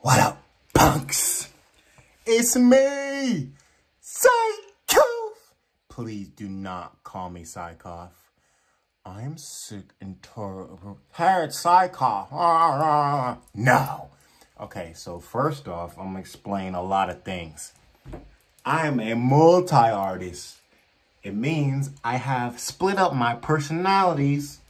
What up, punks? It's me, Psycho. Please do not call me Psychoff. I'm sick and tired Psychoff. No. Okay, so first off, I'm gonna explain a lot of things. I am a multi-artist. It means I have split up my personalities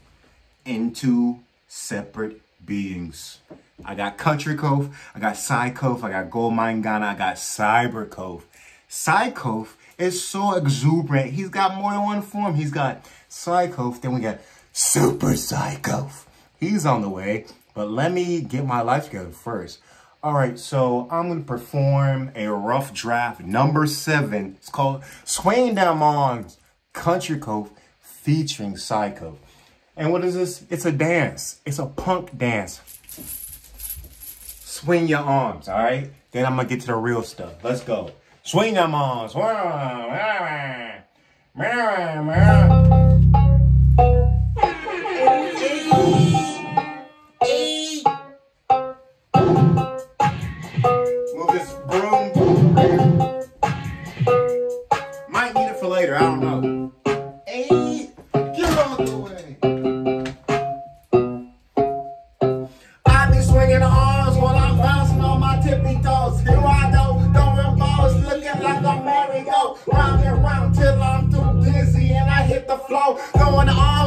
into separate beings. I got Country Kof, I got Psy Kof, I got Gold Mine Ghana, I got Cyber Kof. Psy Kof is so exuberant. He's got more than one form. He's got Psy Kof, then we got Super Psycho. He's on the way, but let me get my life together first. All right, so I'm to perform a rough draft number seven. It's called Swaying Down Arms Country Kof featuring Psycho. And what is this? It's a dance. It's a punk dance. Swing your arms, all right? Then I'm to get to the real stuff. Let's go. Swing them arms. flow, going on.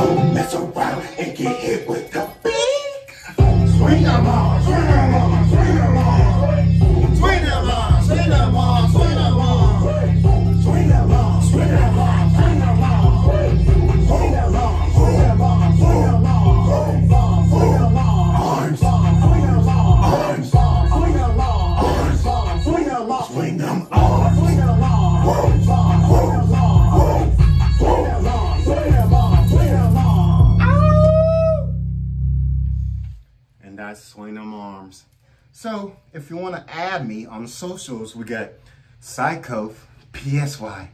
So socials, we got Psycho PSY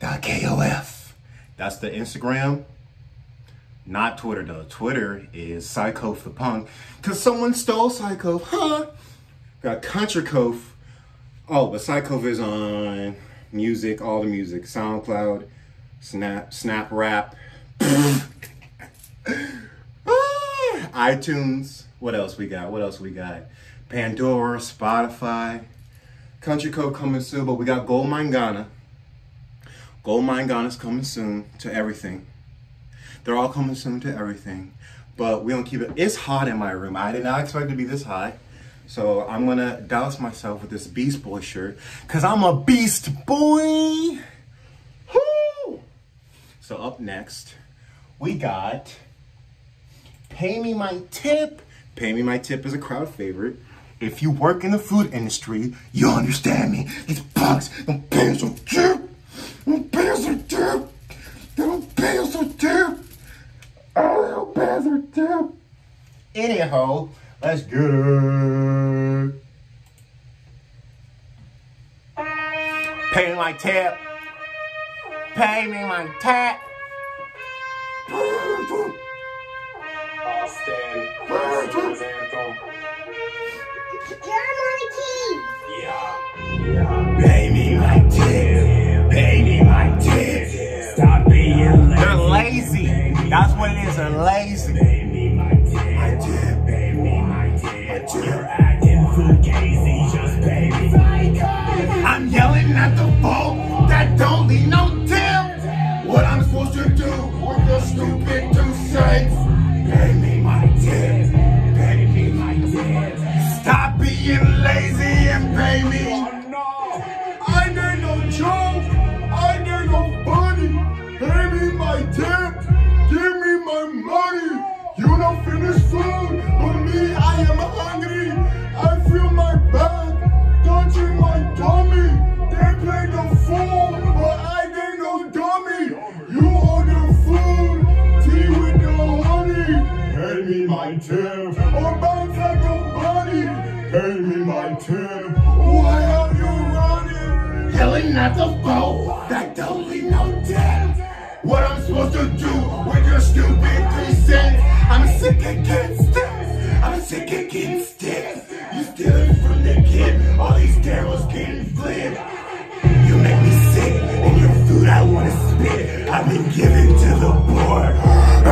dot KOF. That's the Instagram. Not Twitter though. Twitter is Psycho the Punk. Cause someone stole Psycho. Huh? Got Country. Oh, but Psycho is on music, all the music. SoundCloud, Snap, Snap Rap. Ah, iTunes. What else we got? What else we got? Pandora, Spotify, Country Code coming soon, but we got Gold Mine Ghana. Gold Mine Ghana is coming soon to everything. They're all coming soon to everything, but we don't keep it. It's hot in my room. I did not expect to be this high. So I'm gonna douse myself with this Beast Boy shirt, cause I'm a Beast Boy. Woo! So up next, we got Pay Me My Tip Pay Me My Tip is a crowd favorite. If you work in the food industry, you'll understand me. These punks don't pay us tip. They don't pay us a tip. They don't pay us a tip. Oh, they don't pay us. Anyhow, let's get it. Pay me my tip. Pay me my tip. Austin. Yeah. Pay me my tip. Pay me my tip. Stop being lazy. They're lazy. That's what it is. They're lazy. Pay me my tip. My tip. Pay me my tip. tip. Me my tip. Or bounce like a bunny. Pay me my tip. Why are you running? Yelling at the phone that don't leave no tip. What I'm supposed to do with your stupid three cents? I'm sick getting sticks. I'm sick getting sticks. You stealing from the kid. All these cameras getting flipped. You make me sick, and your food I wanna spit. I've been given to the poor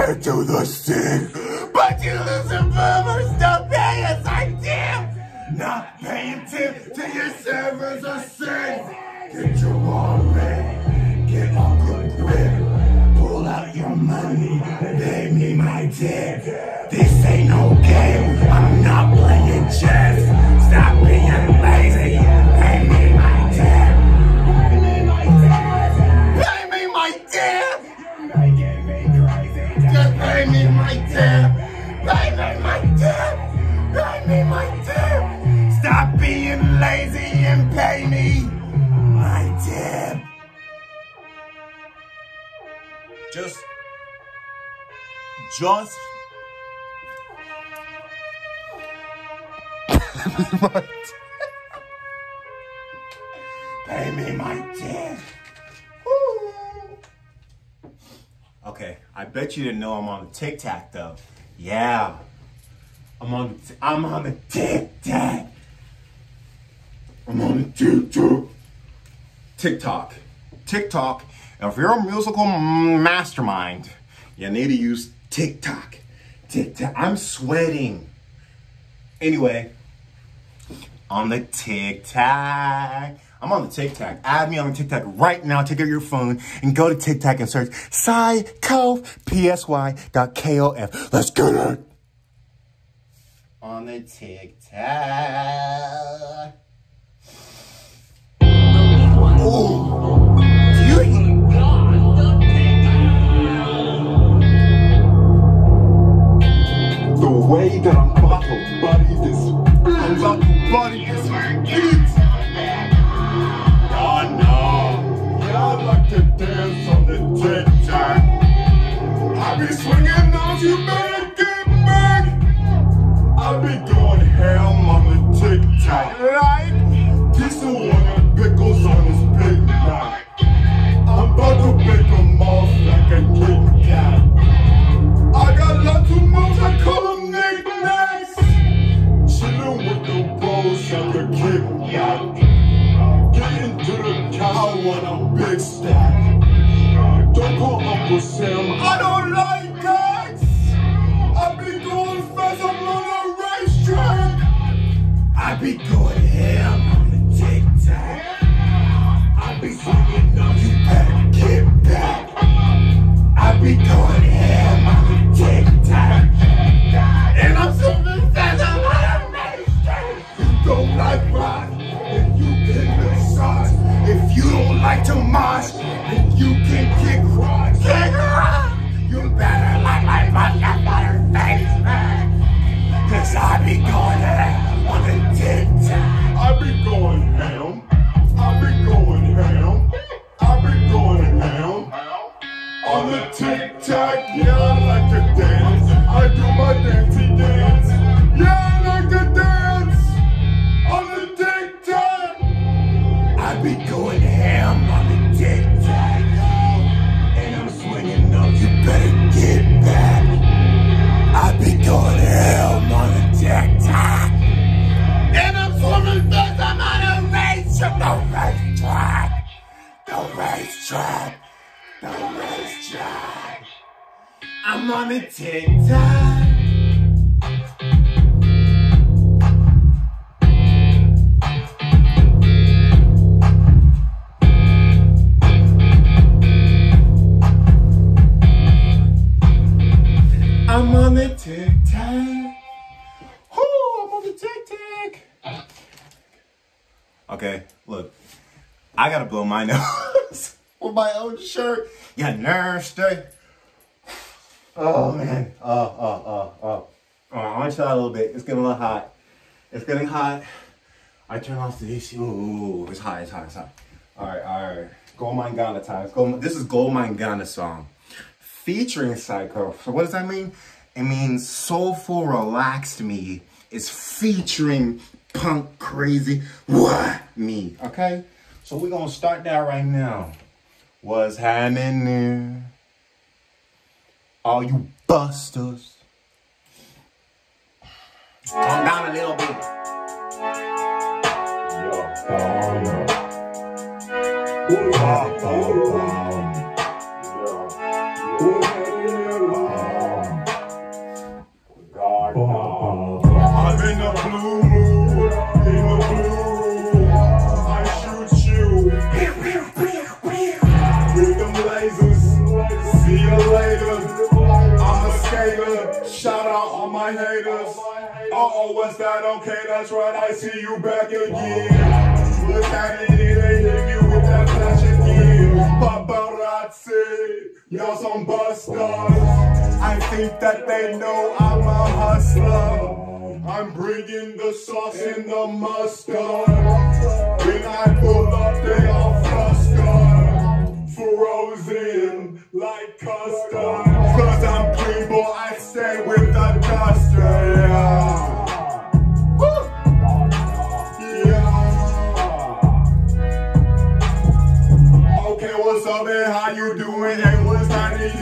and to the sick. But you losing boomers don't pay us our tip. Not paying tip to your servers are sin. Get your wallet, get on good grip. Pull out your money, and pay me my tip. This just. Pay me my. Woo. Okay, I bet you didn't know I'm on the Tic Tac though. Yeah, I'm on. The I'm on the Tic Tac. I'm on the TikTok. TikTok, TikTok. And if you're a musical mastermind, you need to use TikTok. TikTok. I'm sweating. Anyway, on the TikTok. I'm on the TikTok. Add me on the TikTok right now. Take out your phone and go to TikTok and search Psykof, P-S-Y. Let's get it. On the TikTok. Ooh. Way that I'm bottled, buddy be going ham on the TikTok. I be swinging up, you Better get back. I be going on the TikTok. Okay, look. I gotta blow my nose with my own shirt. You nasty. Oh man. Oh, oh, oh, oh. Oh, I want to chill out a little bit. It's getting a little hot. It's getting hot. I turn off the AC. Ooh, it's hot, it's hot, it's hot. Alright, alright. Gold Mine Ghana time. Gold, this is Gold Mine Ghana song. Featuring Psycho. So what does that mean? It means Soulful Relaxed Me is featuring Punk Crazy What Me. Okay? So we're gonna start that right now. What's happening there? All you busters. Calm down a little bit. What's that? Okay, that's right. I see you back again. Look at it, it ain't hit you with that flash again. Paparazzi, y'all some busters. I think that they know I'm a hustler. I'm bringing the sauce and the mustard. When I pull up, they all flustered. Frozen like custard. Cause I'm clean, boy, I stay with the duster. Yeah. How you doing? Hey, what's happening?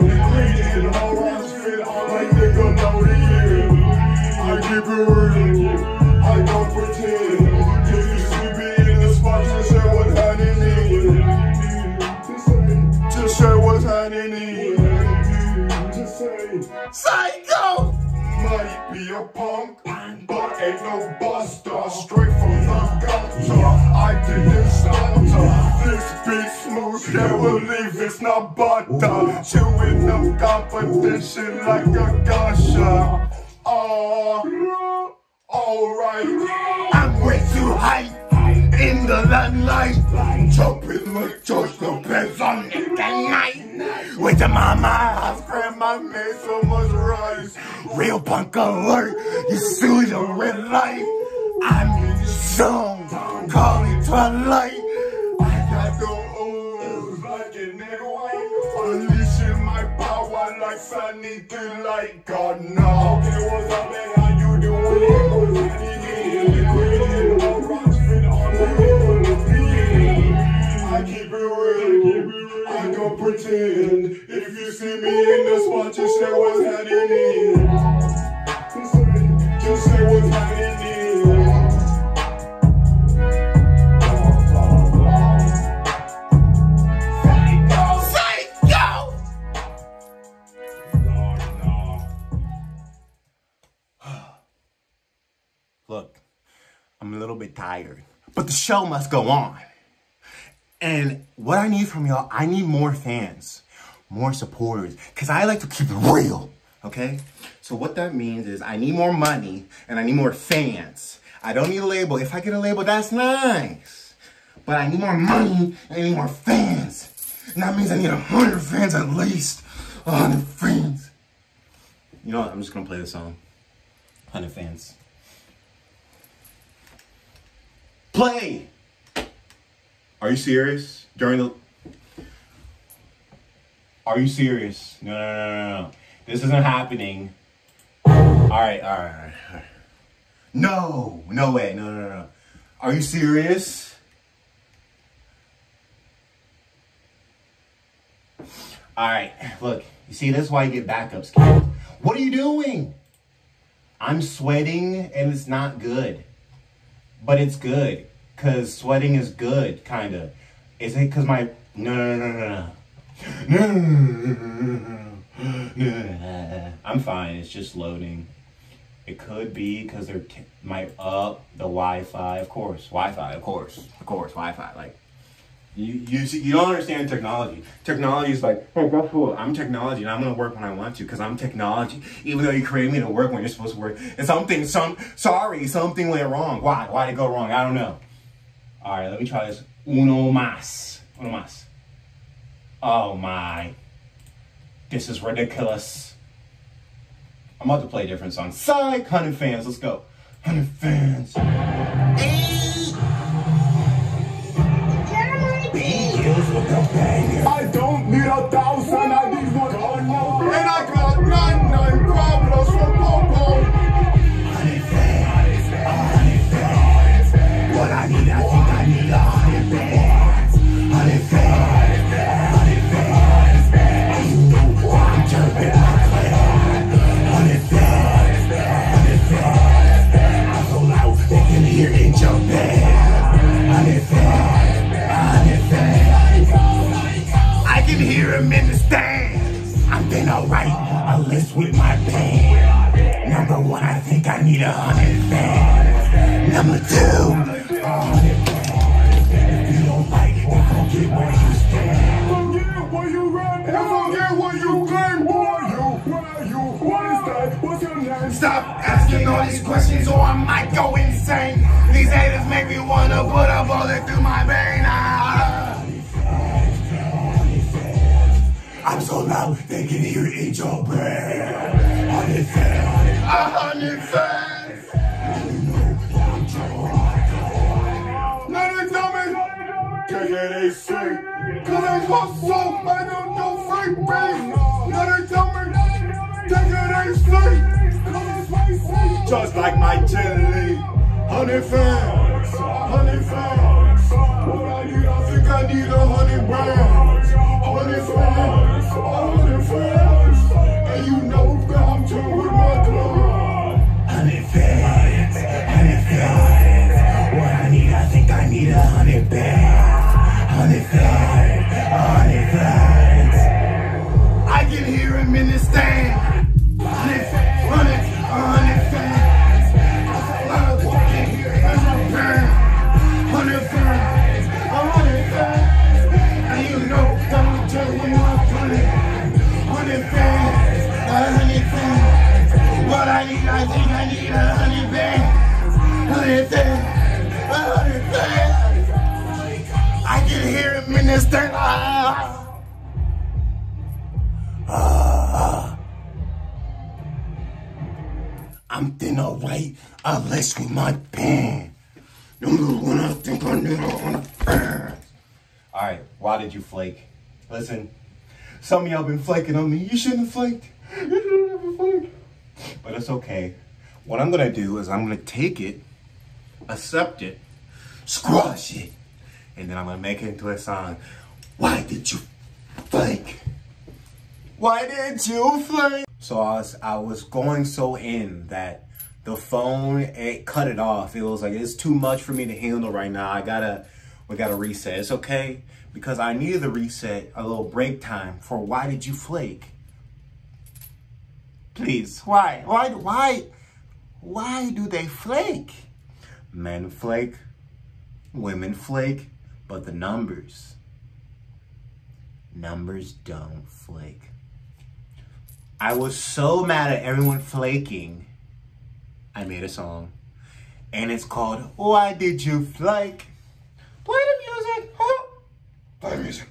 Reading orange fit on like Nickelodeon. I keep it real. I don't pretend. If see me in the spot, just say what's happening. Just say what's happening. Say. Psycho! Might be a punk, but ain't no buster. Straight from the gutter, I didn't stutter. This beat smooth, can't believe it's not butter. Chewing up competition like a gusher. Oh, alright. I'm way too high in the limelight. Jumping like George Lopez on the night. With the mama house, grandma made so much rice. Real punk alert, you see the red light. I'm in the zone, call it twilight. I got the ooze like an egg white. Unleashing my power like Sunny Delight. God, no. Okay, what's up, man? How you doing? Go on. And what I need from y'all, I need more fans, more supporters, because I like to keep it real, okay? So what that means is I need more money and I need more fans. I don't need a label. If I get a label, that's nice. But I need more money and I need more fans. And that means I need 100 fans at least. 100 fans. You know what? I'm just going to play the song. 100 fans. Play! Are you serious? During the. Are you serious? No, no, no, no, no. This isn't happening. Alright, alright, alright. alright. No! No way. No, no, no, no. Are you serious? Alright, look. You see, this is why you get backups, kid. What are you doing? I'm sweating and it's not good. But it's good. Cause sweating is good, kinda. Is it cause my no no no no no. no. I'm fine. It's just loading. It could be because they're t- my up the Wi-Fi, of course. Wi-Fi, of course, of course, Wi-Fi. Like you, you, you don't understand technology. Technology is like, hey, guess what? I'm technology, and I'm gonna work when I want to because I'm technology. Even though you created me to work when you're supposed to work, and something, some, sorry, something went wrong. Why? Why did it go wrong? I don't know. All right, let me try this. Uno más. Uno más. Oh my. This is ridiculous. I'm about to play a different song. Psych, 100 fans, let's go. 100 fans. Need a hundred fans. Number two, you where you where you what you? Stop asking all these questions or I might go insane. These haters make me wanna put a bullet through my vein. Ah. I'm so loud they can hear it in your brain. Hundred fans, a hundred fans. KKAC, cause I hustle, I don't know fake beef. Now they tell me, cause it's spicy. Just like my chili, honey fans, honey fans. Thing. Ah. Ah. I'm thin alright, unless with my pen. Number one, I think I a hundred bands. All right, why did you flake? Listen, some of y'all been flaking on me. You shouldn't have flaked. You shouldn't have flaked. But it's okay. What I'm gonna do is I'm gonna take it, accept it, squash it, and then I'm gonna make it into a song. Why did you flake? Why did you flake? So I was I was going so in that the phone it cut it off. It was like it's too much for me to handle right now. I gotta we gotta reset. It's okay because I needed the reset, a little break time for why did you flake? Please, why? Why why why do they flake? Men flake, women flake, but the numbers numbers don't flake. I was so mad at everyone flaking. I made a song. And it's called Why Did You Flake? Play the music. Play the music.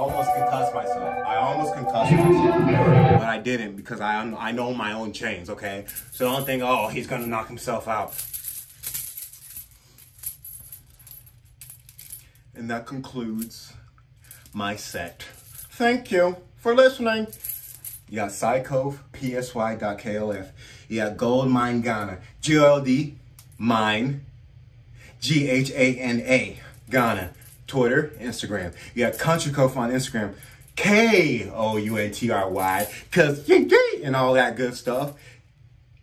Almost concussed myself. I almost concussed myself, but I didn't because I I know my own chains. Okay, so don't think oh he's gonna knock himself out. And that concludes my set. Thank you for listening. You got Psykof, psy.klf. You got Gold Mine Ghana, G L D, Mine, G H A N A, Ghana. Twitter, Instagram. You got Country Kof on Instagram, K O U N T R Y, cause and all that good stuff.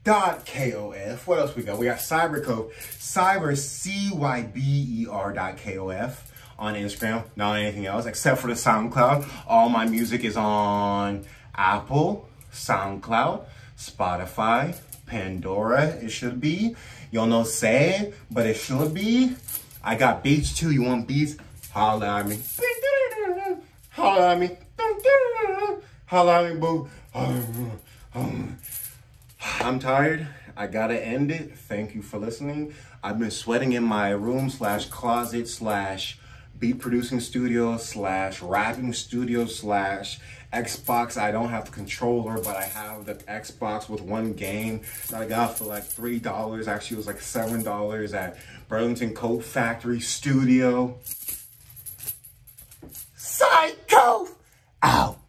Dot K O F. What else we got? We got CyberKof, Cyber C Y B E R dot K O F on Instagram. Not anything else except for the SoundCloud. All my music is on Apple, SoundCloud, Spotify, Pandora. It should be. Don't know say, but it should be. I got beats too. You want beats? Holla at me. Holla at me. Hollering boo. I'm tired. I gotta end it. Thank you for listening. I've been sweating in my room slash closet slash beat producing studio slash rapping studio slash Xbox. I don't have the controller, but I have the Xbox with one game that I got for like three dollars. Actually, it was like seven dollars at Burlington Coat Factory Studio. Psycho out.